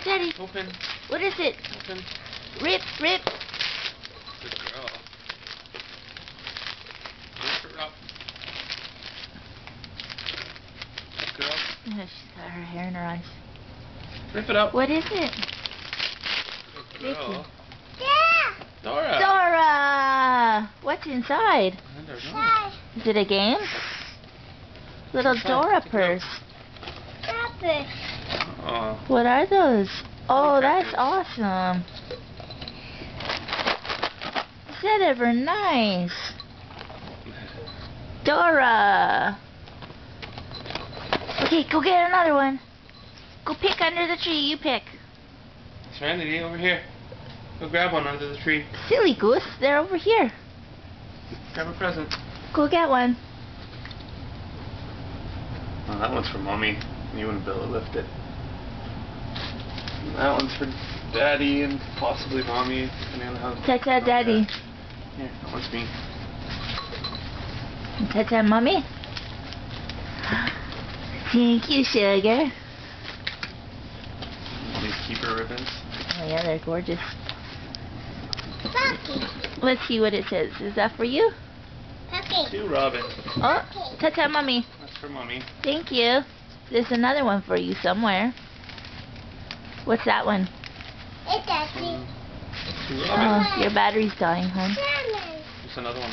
to Daddy. Open. What is it? Open. Rip, rip. Good girl. Lift her up. Good girl. Oh, she's got her hair in her eyes. Rip it up. What is it? Good girl. Yeah. Dora. Dora! What's inside? I don't know. Is it a game? Little Dora purse. Stop it. Aw. What are those? Oh, that's awesome. Is that ever nice? Dora! Okay, go get another one. Go pick under the tree, you pick. Serenity, over here. Go grab one under the tree. Silly goose, they're over here. Grab a present. Go get one. Oh, that one's for mommy. You and Bella lift it. And that one's for daddy and possibly mommy, depending on how. Ta-ta, Daddy. Here, that one's me. Ta-ta, Mommy. Thank you, sugar. These keeper ribbons. Oh yeah, they're gorgeous. Puppy. Let's see what it says. Is that for you? Puppy. To Robin. Oh, ta-ta, Mommy. That's for mommy. Thank you. There's another one for you somewhere. What's that one? It's Daddy. To Robin. Oh, your battery's dying, hon. Salmon. There's another one.